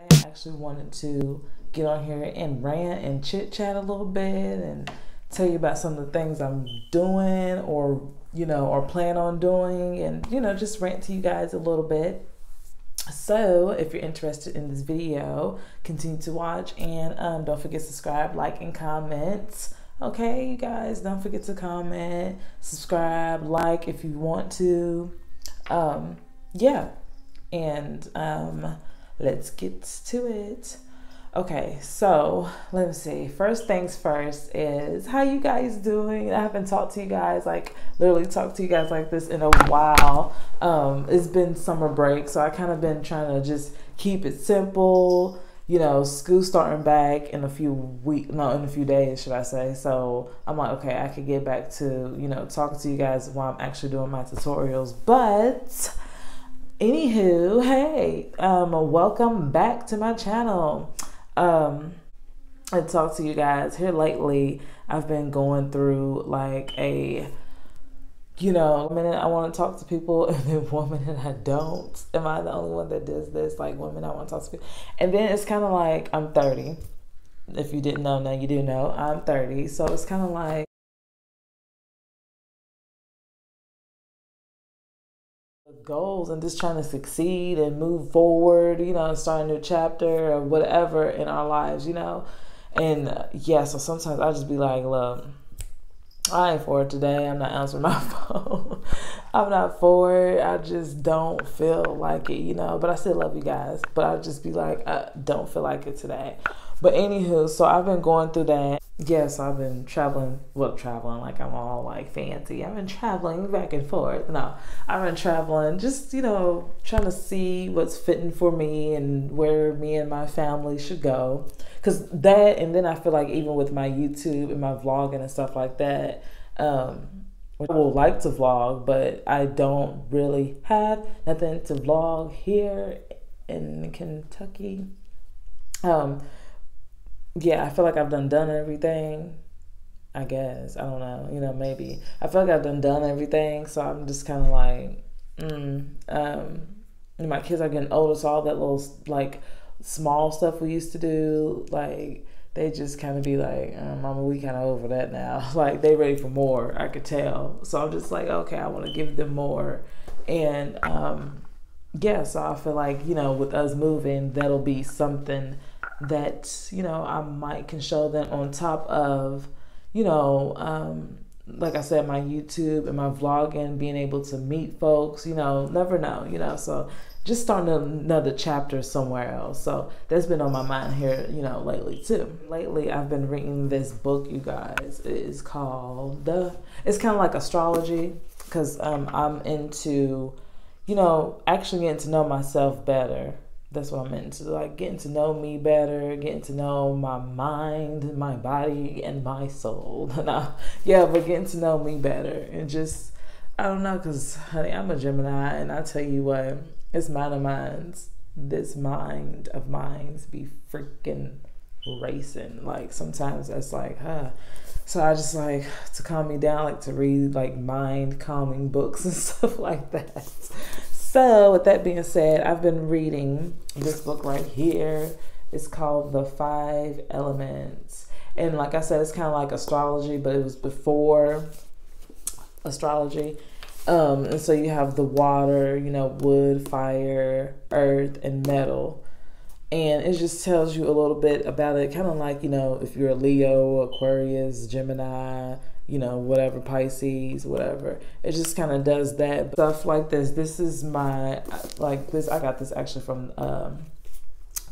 I actually wanted to get on here and rant and chit chat a little bit and tell you about some of the things I'm doing or, you know, or plan on doing and, you know, just rant to you guys a little bit. So, if you're interested in this video, continue to watch and um, don't forget to subscribe, like, and comment. Okay, you guys, don't forget to comment, subscribe, like if you want to. Um, yeah, and um, let's get to it. Okay, so let me see. First things first is how you guys doing? I haven't talked to you guys like literally talked to you guys like this in a while. Um, it's been summer break, so I kind of been trying to just keep it simple. You know, school starting back in a few weeks, no, in a few days, should I say? So I'm like, okay, I could get back to you know talking to you guys while I'm actually doing my tutorials, but anywho hey um welcome back to my channel. Um i talk to you guys here lately. I've been going through like a you know a minute i want to talk to people and then one minute i don't. Am i the only one that does this? Like minute i want to talk to people. And then it's kind of like i'm 30 if you didn't know now you do know. I'm 30 so it's kind of like goals and just trying to succeed and move forward, you know, and start a new chapter or whatever in our lives, you know. And uh, yeah, so sometimes I just be like, look, I ain't for it today. I'm not answering my phone. I'm not for it. I just don't feel like it, you know. But I still love you guys. But I just be like, I don't feel like it today. But anywho, so I've been going through that. Yes, I've been traveling. Well, traveling like I'm all like fancy. I've been traveling back and forth. No, I've been traveling, just you know, trying to see what's fitting for me and where me and my family should go. Cause that, and then I feel like even with my YouTube and my vlogging and stuff like that, um, I will like to vlog, but I don't really have nothing to vlog here in Kentucky. Um, yeah, I feel like I've done done everything. I guess I don't know. You know, maybe I feel like I've done done everything. So I'm just kind of like, mm, um, my kids are getting older, so all that little like small stuff we used to do, like they just kind of be like, um, "Mama, we kind of over that now." like they ready for more. I could tell. So I'm just like, okay, I want to give them more, and um, yeah. So I feel like you know, with us moving, that'll be something that you know I might can show them on top of you know um, like I said my YouTube and my vlogging being able to meet folks you know never know you know so just starting another chapter somewhere else. So that's been on my mind here you know lately too. Lately I've been reading this book you guys. It is called the it's kind of like astrology because um, I'm into you know actually getting to know myself better that's what I'm into. Like getting to know me better, getting to know my mind, my body, and my soul. no, yeah, but getting to know me better and just I don't know, cause honey, I'm a Gemini, and I tell you what, it's mind of minds. This mind of minds be freaking racing. Like sometimes that's like, huh. So I just like to calm me down, like to read like mind calming books and stuff like that. So, with that being said, I've been reading this book right here. It's called The Five Elements. And like I said, it's kind of like astrology, but it was before astrology. Um, and so you have the water, you know, wood, fire, earth, and metal. And it just tells you a little bit about it, kind of like, you know, if you're a Leo, Aquarius, Gemini, you know, whatever, Pisces, whatever. It just kind of does that. Stuff like this. This is my, like this, I got this actually from um,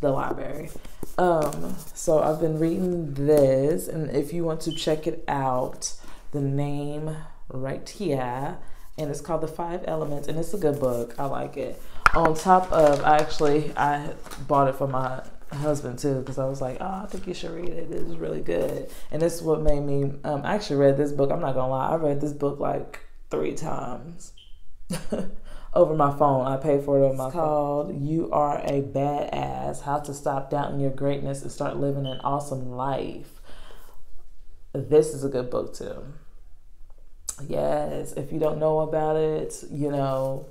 the library. Um, so I've been reading this, and if you want to check it out, the name right here, and it's called The Five Elements, and it's a good book. I like it. On top of, actually, I bought it for my husband too because I was like, oh, I think you should read it. It is really good, and this is what made me. Um, I actually read this book. I'm not gonna lie, I read this book like three times over my phone. I paid for it on my. It's called "You Are a Badass: How to Stop Doubting Your Greatness and Start Living an Awesome Life." This is a good book too. Yes, if you don't know about it, you know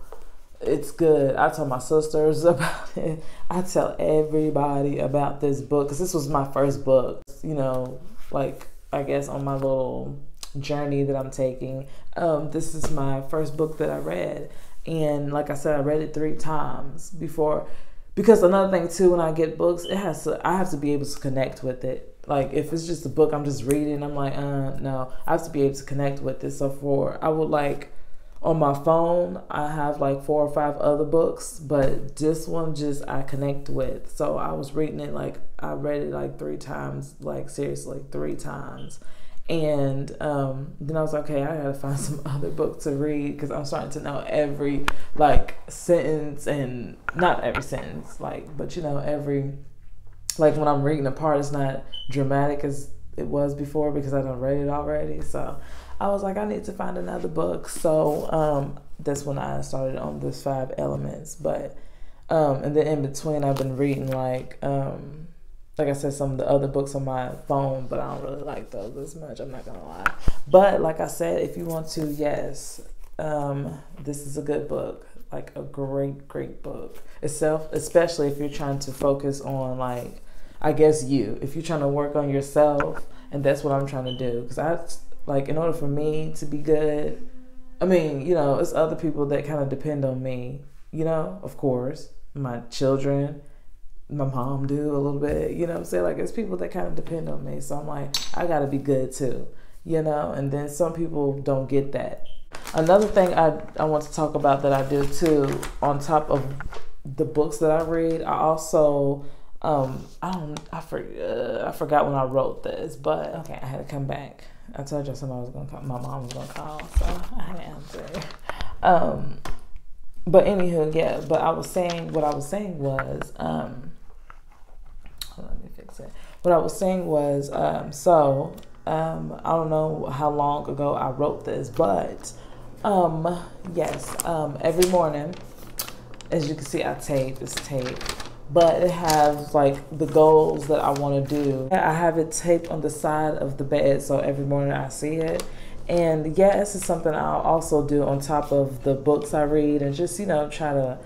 it's good. I tell my sisters about it. I tell everybody about this book because this was my first book. You know, like I guess on my little journey that I'm taking. Um, this is my first book that I read, and like I said, I read it three times before. Because another thing too, when I get books, it has to. I have to be able to connect with it. Like if it's just a book I'm just reading, I'm like, uh, no. I have to be able to connect with it. So for I would like on my phone i have like four or five other books but this one just i connect with. So i was reading it like i read it like three times like seriously three times. And um, then i was like okay i gotta find some other book to read because i'm starting to know every like sentence and not every sentence like but you know every like when i'm reading a part it's not dramatic as it was before because i don't read it already so I was like, I need to find another book. So um, that's when I started on this five elements. But um, and then in between, I've been reading like um, like I said, some of the other books on my phone, but I don't really like those as much. I'm not gonna lie. But like I said, if you want to, yes, um, this is a good book. Like a great, great book itself, especially if you're trying to focus on like, I guess you, if you're trying to work on yourself, and that's what I'm trying to do. Because I like in order for me to be good, I mean, you know, it's other people that kind of depend on me. You know, of course, my children, my mom do a little bit. You know I'm saying? Like it's people that kind of depend on me. So I'm like, I gotta be good too. You know, and then some people don't get that. Another thing I I want to talk about that I do too, on top of the books that I read, I also um I don't I for, uh, I forgot when I wrote this, but okay, I had to come back. I told you somebody was gonna call. My mom was gonna call, so I had to answer. Um, but anywho, yeah. But I was saying what I was saying was, um, let me fix it. What I was saying was, um, so um, I don't know how long ago I wrote this, but um, yes, um, every morning, as you can see, I tape this tape but it has like the goals that I want to do. I have it taped on the side of the bed so every morning I see it. And yeah, this is something I'll also do on top of the books I read and just, you know, try to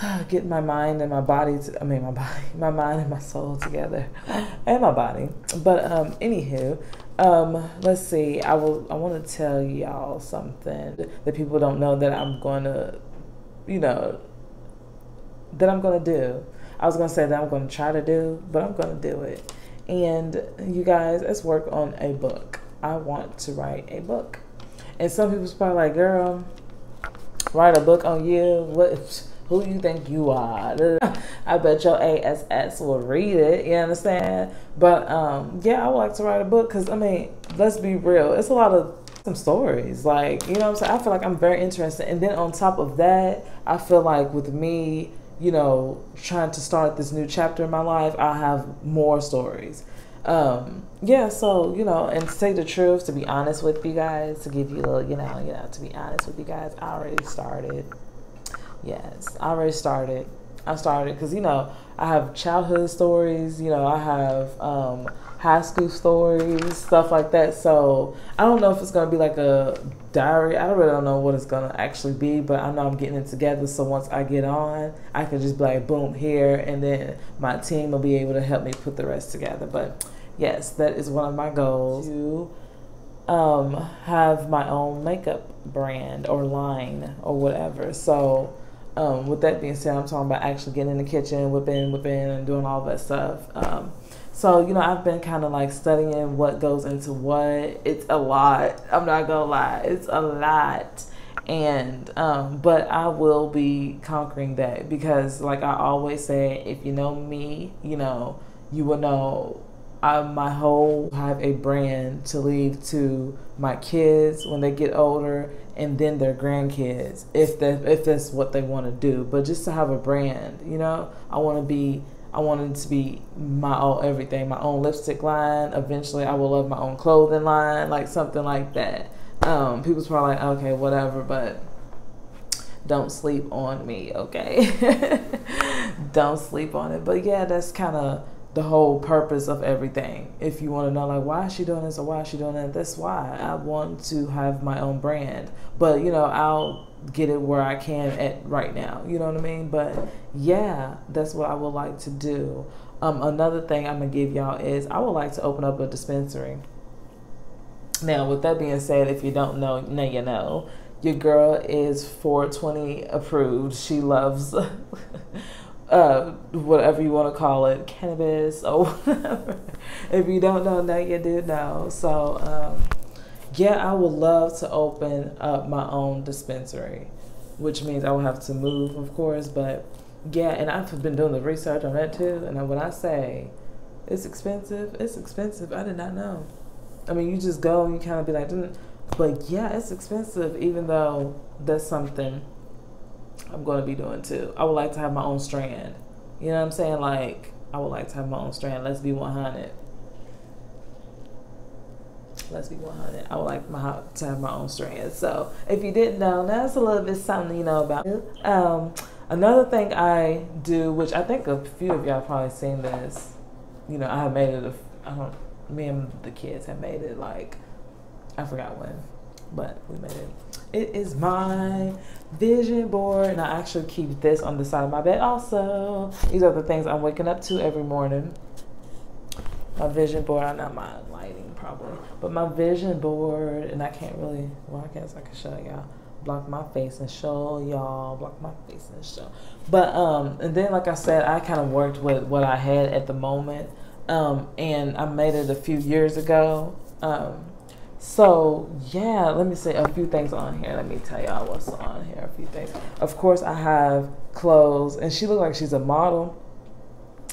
get my mind and my body, to, I mean, my body, my mind and my soul together and my body. But, um, anywho, um, let's see, I will, I want to tell y'all something that people don't know that I'm going to, you know, that I'm going to do. I was gonna say that I'm gonna try to do, but I'm gonna do it. And you guys, let's work on a book. I want to write a book. And some people's probably like, girl, write a book on you. What who you think you are? I bet your ASS will read it. You understand? But um, yeah, I would like to write a book because I mean, let's be real. It's a lot of some stories. Like, you know I'm saying? I feel like I'm very interested. And then on top of that, I feel like with me you know, trying to start this new chapter in my life, i have more stories. Um, yeah, so, you know, and to say the truth, to be honest with you guys, to give you a little, you know, you know, to be honest with you guys, I already started. Yes, I already started. I started because, you know, I have childhood stories, you know, I have um, high school stories, stuff like that. So I don't know if it's going to be like a diary. I really don't know what it's gonna actually be, but I know I'm getting it together. So once I get on, I can just be like, boom, here, and then my team will be able to help me put the rest together. But yes, that is one of my goals to um, have my own makeup brand or line or whatever. So. Um, with that being said, I'm talking about actually getting in the kitchen, whipping, whipping, and doing all that stuff. Um, so, you know, I've been kind of like studying what goes into what. It's a lot. I'm not going to lie. It's a lot. And, um, but I will be conquering that because, like I always say, if you know me, you know, you will know I, my whole have a brand to leave to my kids when they get older and then their grandkids if if that's what they want to do but just to have a brand you know i want to be I wanted to be my own everything, my own lipstick line. Eventually, I will have my own clothing line, like something like that. Um, people's probably like, okay, whatever, but don't sleep on me, okay? don't sleep on it. But yeah, that's kind of the whole purpose of everything. If you want to know, like, why is she doing this or why is she doing that, that's why I want to have my own brand. But, you know, I'll get it where I can at right now. You know what I mean? But yeah, that's what I would like to do. Um, another thing I'm gonna give y'all is I would like to open up a dispensary. Now, with that being said, if you don't know, now you know. Your girl is 420 approved. She loves uh, whatever you want to call it, cannabis or whatever. if you don't know, now you do know. So, um, yeah, I would love to open up my own dispensary, which means I will have to move, of course. But yeah, and I've been doing the research on that too. And when I say it's expensive, it's expensive. I did not know. I mean, you just go and you kind of be like, mm. but yeah, it's expensive, even though that's something I'm going to be doing too. I would like to have my own strand. You know what I'm saying? Like, I would like to have my own strand. Let's be 100. Let's be 100. I would like my, to have my own strand. So, if you didn't know, that's a little bit something you know about. Um, another thing I do, which I think a few of y'all probably seen this. You know, I have made it. A, I don't. Me and the kids have made it like I forgot when, but we made it. It is my vision board, and I actually keep this on the side of my bed also. These are the things I'm waking up to every morning. My vision board, I know my lighting probably, but my vision board, and I can't really, well, I guess I can show y'all. Block my face and show y'all. Block my face and show. But, um, and then, like I said, I kind of worked with what I had at the moment. Um, and I made it a few years ago. Um, so yeah, let me say a few things on here. Let me tell y'all what's on here. A few things. Of course, I have clothes, and she looked like she's a model.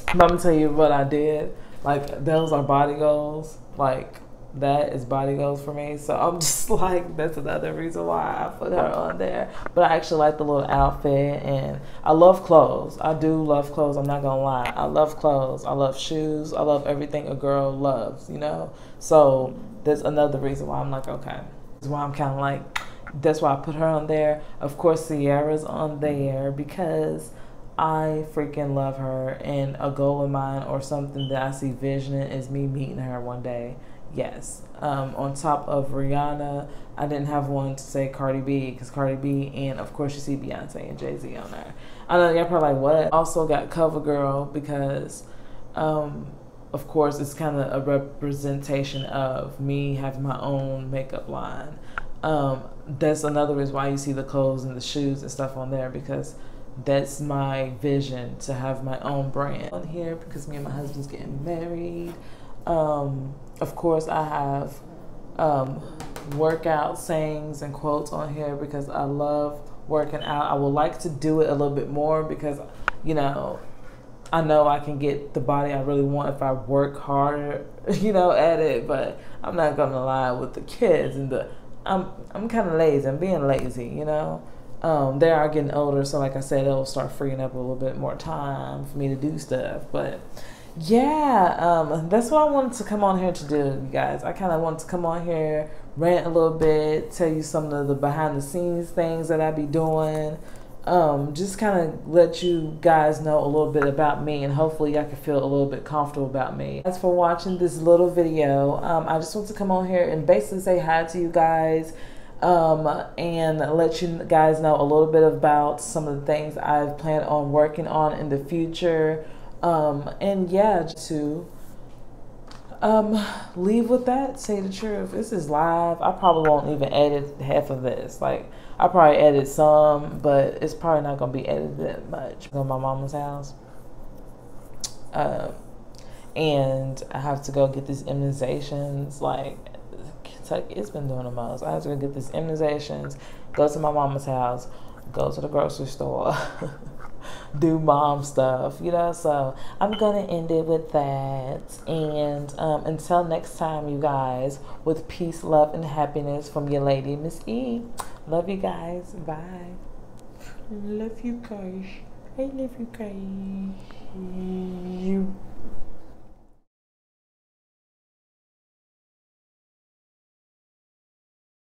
But I'm gonna tell you what I did. Like those are body goals. Like that is body goals for me. So I'm just like that's another reason why I put her on there. But I actually like the little outfit, and I love clothes. I do love clothes. I'm not gonna lie. I love clothes. I love shoes. I love everything a girl loves. You know. So that's another reason why I'm like, okay. That's why I'm kind of like, that's why I put her on there. Of course, Ciara's on there because I freaking love her. And a goal of mine or something that I see visioning is me meeting her one day. Yes. Um, on top of Rihanna, I didn't have one to say Cardi B because Cardi B and of course you see Beyonce and Jay Z on there. I know y'all probably like what? Also got CoverGirl because um, of course, it's kind of a representation of me having my own makeup line. Um, that's another reason why you see the clothes and the shoes and stuff on there because that's my vision to have my own brand on here because me and my husband's getting married. Um, of course, I have um, workout sayings and quotes on here because I love working out. I would like to do it a little bit more because, you know, I know I can get the body I really want if I work harder, you know, at it. But I'm not gonna lie with the kids and the I'm I'm kind of lazy. I'm being lazy, you know. Um, they are getting older, so like I said, it'll start freeing up a little bit more time for me to do stuff. But yeah, um, that's what I wanted to come on here to do, you guys. I kind of wanted to come on here, rant a little bit, tell you some of the behind the scenes things that I be doing um, just kind of let you guys know a little bit about me and hopefully I can feel a little bit comfortable about me. Thanks for watching this little video. Um, I just want to come on here and basically say hi to you guys um, and let you guys know a little bit about some of the things I've planned on working on in the future. Um, and yeah, to um, leave with that, say the truth. This is live. I probably won't even edit half of this. Like, I probably edit some, but it's probably not gonna be edited that much. Go to my mama's house, uh, and I have to go get these immunizations. Like It's been doing the most. I have to go get these immunizations. Go to my mama's house. Go to the grocery store. do mom stuff, you know. So I'm gonna end it with that. And um, until next time, you guys, with peace, love, and happiness from your lady, Mizz E. Love you guys. Bye. Love you guys. I love you guys. You.